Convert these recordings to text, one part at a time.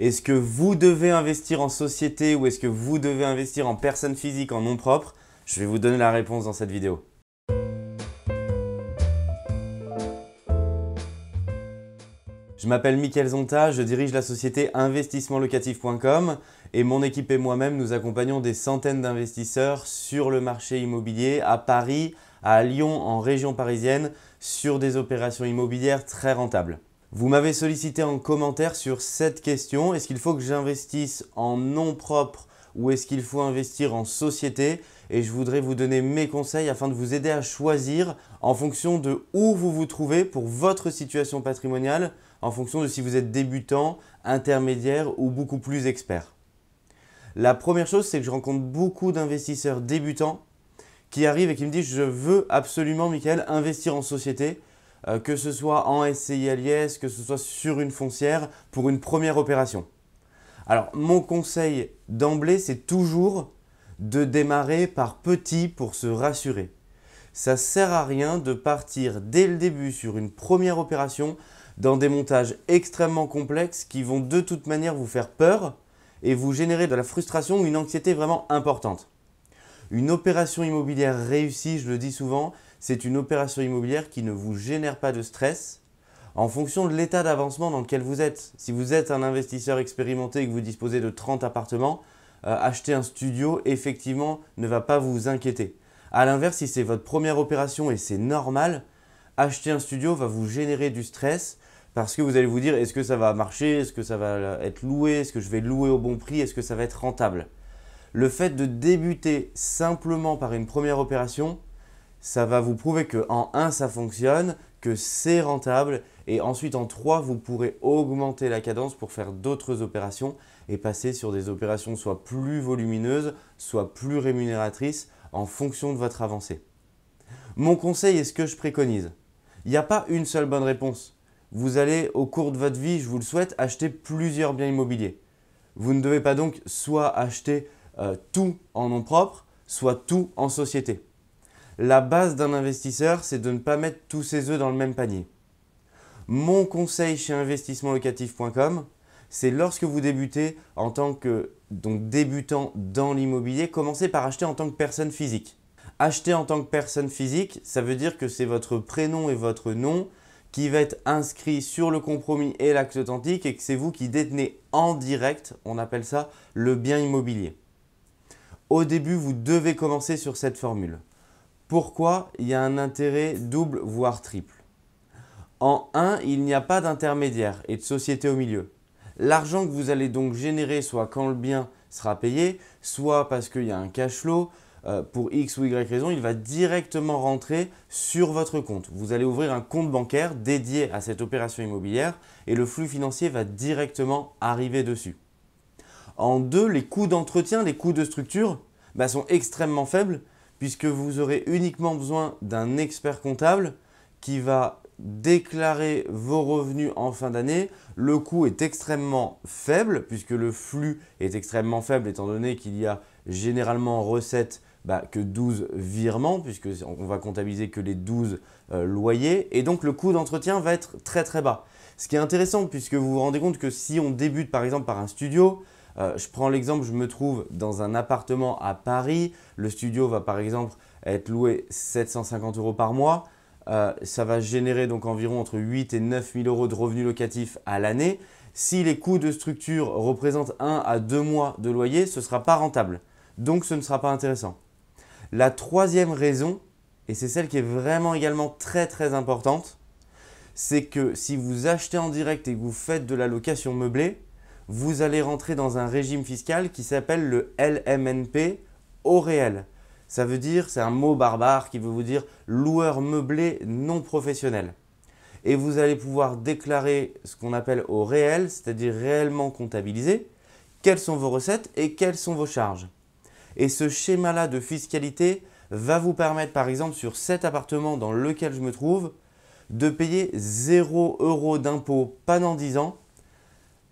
Est-ce que vous devez investir en société ou est-ce que vous devez investir en personne physique en nom propre? Je vais vous donner la réponse dans cette vidéo. Je m'appelle Mickaël Zonta, je dirige la société investissementlocatif.com et mon équipe et moi-même nous accompagnons des centaines d'investisseurs sur le marché immobilier à Paris, à Lyon, en région parisienne, sur des opérations immobilières très rentables. Vous m'avez sollicité en commentaire sur cette question, est-ce qu'il faut que j'investisse en nom propre ou est-ce qu'il faut investir en société? Et je voudrais vous donner mes conseils afin de vous aider à choisir en fonction de où vous vous trouvez pour votre situation patrimoniale, en fonction de si vous êtes débutant, intermédiaire ou beaucoup plus expert. La première chose, c'est que je rencontre beaucoup d'investisseurs débutants qui arrivent et qui me disent je veux absolument, Michael, investir en société, euh, que ce soit en SCI LIS, que ce soit sur une foncière, pour une première opération. Alors, mon conseil d'emblée, c'est toujours de démarrer par petit pour se rassurer. Ça ne sert à rien de partir dès le début sur une première opération dans des montages extrêmement complexes qui vont de toute manière vous faire peur et vous générer de la frustration ou une anxiété vraiment importante. Une opération immobilière réussie, je le dis souvent, c'est une opération immobilière qui ne vous génère pas de stress en fonction de l'état d'avancement dans lequel vous êtes. Si vous êtes un investisseur expérimenté et que vous disposez de 30 appartements, euh, acheter un studio, effectivement, ne va pas vous inquiéter. A l'inverse, si c'est votre première opération et c'est normal, acheter un studio va vous générer du stress parce que vous allez vous dire est-ce que ça va marcher, est-ce que ça va être loué, est-ce que je vais louer au bon prix, est-ce que ça va être rentable? Le fait de débuter simplement par une première opération, ça va vous prouver que en 1 ça fonctionne, que c'est rentable et ensuite en 3 vous pourrez augmenter la cadence pour faire d'autres opérations et passer sur des opérations soit plus volumineuses, soit plus rémunératrices en fonction de votre avancée. Mon conseil est ce que je préconise. Il n'y a pas une seule bonne réponse vous allez, au cours de votre vie, je vous le souhaite, acheter plusieurs biens immobiliers. Vous ne devez pas donc soit acheter euh, tout en nom propre, soit tout en société. La base d'un investisseur, c'est de ne pas mettre tous ses œufs dans le même panier. Mon conseil chez investissementlocatif.com, c'est lorsque vous débutez en tant que débutant dans l'immobilier, commencez par acheter en tant que personne physique. Acheter en tant que personne physique, ça veut dire que c'est votre prénom et votre nom qui va être inscrit sur le compromis et l'acte authentique et que c'est vous qui détenez en direct, on appelle ça le bien immobilier. Au début, vous devez commencer sur cette formule. Pourquoi Il y a un intérêt double, voire triple? En 1, il n'y a pas d'intermédiaire et de société au milieu. L'argent que vous allez donc générer, soit quand le bien sera payé, soit parce qu'il y a un cash flow, euh, pour X ou Y raison, il va directement rentrer sur votre compte. Vous allez ouvrir un compte bancaire dédié à cette opération immobilière et le flux financier va directement arriver dessus. En deux, les coûts d'entretien, les coûts de structure bah, sont extrêmement faibles puisque vous aurez uniquement besoin d'un expert comptable qui va déclarer vos revenus en fin d'année. Le coût est extrêmement faible puisque le flux est extrêmement faible étant donné qu'il y a généralement en recette bah, que 12 virements, puisqu'on va comptabiliser que les 12 euh, loyers, et donc le coût d'entretien va être très très bas. Ce qui est intéressant, puisque vous vous rendez compte que si on débute par exemple par un studio, euh, je prends l'exemple, je me trouve dans un appartement à Paris, le studio va par exemple être loué 750 euros par mois, euh, ça va générer donc environ entre 8 et 9 000 euros de revenus locatifs à l'année. Si les coûts de structure représentent 1 à 2 mois de loyer, ce ne sera pas rentable. Donc ce ne sera pas intéressant. La troisième raison, et c'est celle qui est vraiment également très très importante, c'est que si vous achetez en direct et que vous faites de la location meublée, vous allez rentrer dans un régime fiscal qui s'appelle le LMNP au réel. Ça veut dire, c'est un mot barbare qui veut vous dire loueur meublé non professionnel. Et vous allez pouvoir déclarer ce qu'on appelle au réel, c'est-à-dire réellement comptabiliser, quelles sont vos recettes et quelles sont vos charges. Et ce schéma-là de fiscalité va vous permettre, par exemple, sur cet appartement dans lequel je me trouve, de payer 0 euros d'impôt pendant 10 ans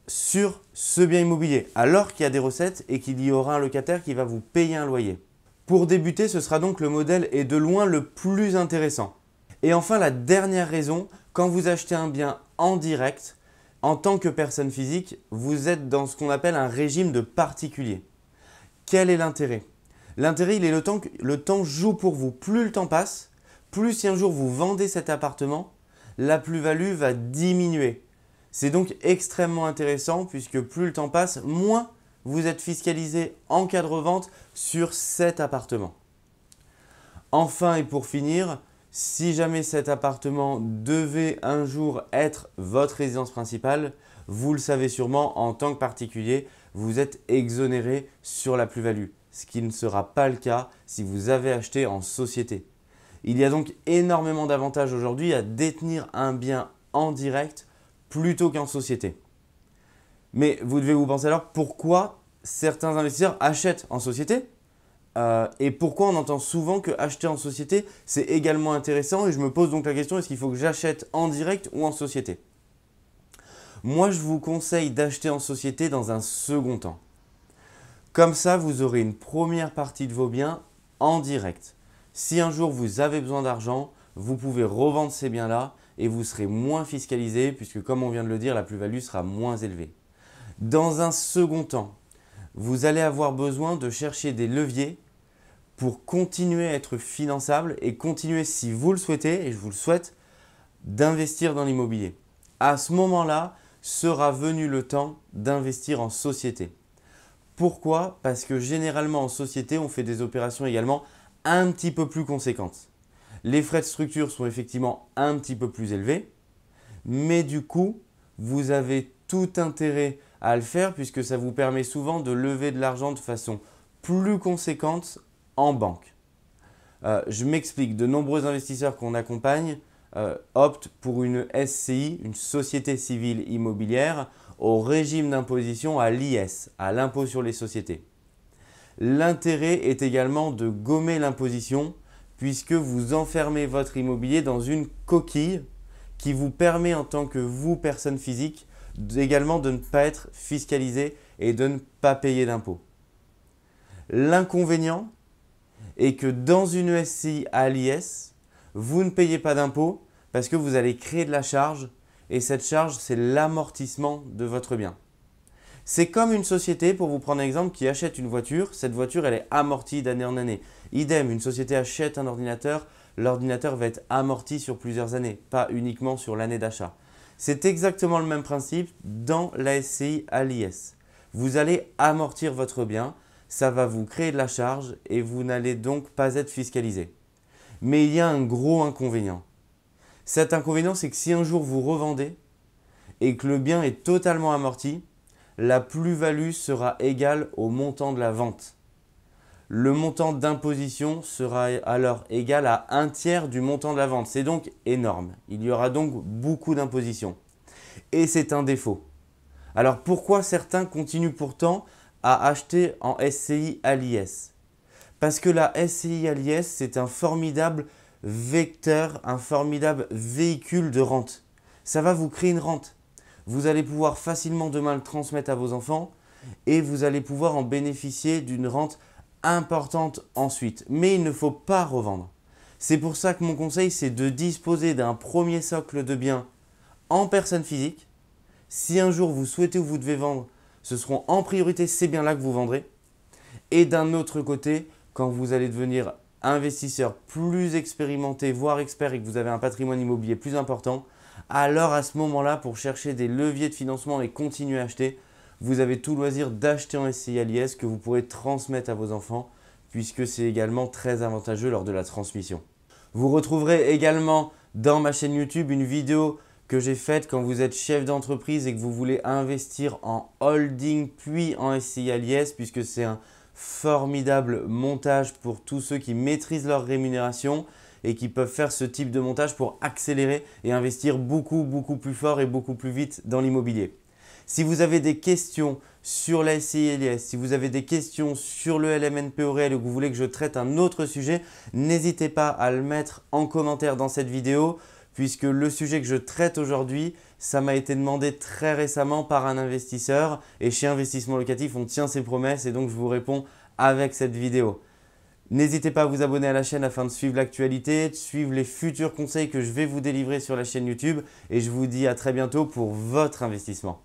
sur ce bien immobilier, alors qu'il y a des recettes et qu'il y aura un locataire qui va vous payer un loyer. Pour débuter, ce sera donc le modèle et de loin le plus intéressant. Et enfin, la dernière raison, quand vous achetez un bien en direct, En tant que personne physique, vous êtes dans ce qu'on appelle un régime de particulier. Quel est l'intérêt? L'intérêt, il est le temps que le temps joue pour vous. Plus le temps passe, plus si un jour vous vendez cet appartement, la plus-value va diminuer. C'est donc extrêmement intéressant puisque plus le temps passe, moins vous êtes fiscalisé en cas de revente sur cet appartement. Enfin et pour finir, si jamais cet appartement devait un jour être votre résidence principale, vous le savez sûrement, en tant que particulier, vous êtes exonéré sur la plus-value, ce qui ne sera pas le cas si vous avez acheté en société. Il y a donc énormément d'avantages aujourd'hui à détenir un bien en direct plutôt qu'en société. Mais vous devez vous penser alors pourquoi certains investisseurs achètent en société euh, et pourquoi on entend souvent que acheter en société, c'est également intéressant Et je me pose donc la question, est-ce qu'il faut que j'achète en direct ou en société? Moi, je vous conseille d'acheter en société dans un second temps. Comme ça, vous aurez une première partie de vos biens en direct. Si un jour vous avez besoin d'argent, vous pouvez revendre ces biens-là et vous serez moins fiscalisé puisque comme on vient de le dire, la plus-value sera moins élevée. Dans un second temps, vous allez avoir besoin de chercher des leviers pour continuer à être finançable et continuer, si vous le souhaitez, et je vous le souhaite, d'investir dans l'immobilier. À ce moment-là, sera venu le temps d'investir en société. Pourquoi? Parce que généralement en société, on fait des opérations également un petit peu plus conséquentes. Les frais de structure sont effectivement un petit peu plus élevés, mais du coup, vous avez tout intérêt à le faire puisque ça vous permet souvent de lever de l'argent de façon plus conséquente en banque. Euh, je m'explique, de nombreux investisseurs qu'on accompagne euh, optent pour une SCI, une société civile immobilière, au régime d'imposition à l'IS, à l'impôt sur les sociétés. L'intérêt est également de gommer l'imposition puisque vous enfermez votre immobilier dans une coquille qui vous permet en tant que vous, personne physique, également de ne pas être fiscalisé et de ne pas payer d'impôts. L'inconvénient, et que dans une SCI à l'IS, vous ne payez pas d'impôt parce que vous allez créer de la charge et cette charge, c'est l'amortissement de votre bien. C'est comme une société, pour vous prendre un exemple, qui achète une voiture. Cette voiture, elle est amortie d'année en année. Idem, une société achète un ordinateur. L'ordinateur va être amorti sur plusieurs années, pas uniquement sur l'année d'achat. C'est exactement le même principe dans la SCI à l'IS. Vous allez amortir votre bien ça va vous créer de la charge et vous n'allez donc pas être fiscalisé. Mais il y a un gros inconvénient. Cet inconvénient, c'est que si un jour vous revendez et que le bien est totalement amorti, la plus-value sera égale au montant de la vente. Le montant d'imposition sera alors égal à un tiers du montant de la vente. C'est donc énorme. Il y aura donc beaucoup d'imposition. Et c'est un défaut. Alors pourquoi certains continuent pourtant à acheter en SCI à l'IS. Parce que la SCI à l'IS, c'est un formidable vecteur, un formidable véhicule de rente. Ça va vous créer une rente. Vous allez pouvoir facilement demain le transmettre à vos enfants et vous allez pouvoir en bénéficier d'une rente importante ensuite. Mais il ne faut pas revendre. C'est pour ça que mon conseil, c'est de disposer d'un premier socle de biens en personne physique. Si un jour vous souhaitez ou vous devez vendre, ce seront en priorité ces biens-là que vous vendrez. Et d'un autre côté, quand vous allez devenir investisseur plus expérimenté, voire expert et que vous avez un patrimoine immobilier plus important, alors à ce moment-là, pour chercher des leviers de financement et continuer à acheter, vous avez tout loisir d'acheter en SCI à l'IS que vous pourrez transmettre à vos enfants puisque c'est également très avantageux lors de la transmission. Vous retrouverez également dans ma chaîne YouTube une vidéo que j'ai faite quand vous êtes chef d'entreprise et que vous voulez investir en holding puis en SCI à l'IS puisque c'est un formidable montage pour tous ceux qui maîtrisent leur rémunération et qui peuvent faire ce type de montage pour accélérer et investir beaucoup beaucoup plus fort et beaucoup plus vite dans l'immobilier. Si vous avez des questions sur la SCI LIS, si vous avez des questions sur le LMNP au réel ou que vous voulez que je traite un autre sujet, n'hésitez pas à le mettre en commentaire dans cette vidéo puisque le sujet que je traite aujourd'hui, ça m'a été demandé très récemment par un investisseur et chez Investissement Locatif, on tient ses promesses et donc je vous réponds avec cette vidéo. N'hésitez pas à vous abonner à la chaîne afin de suivre l'actualité, de suivre les futurs conseils que je vais vous délivrer sur la chaîne YouTube et je vous dis à très bientôt pour votre investissement.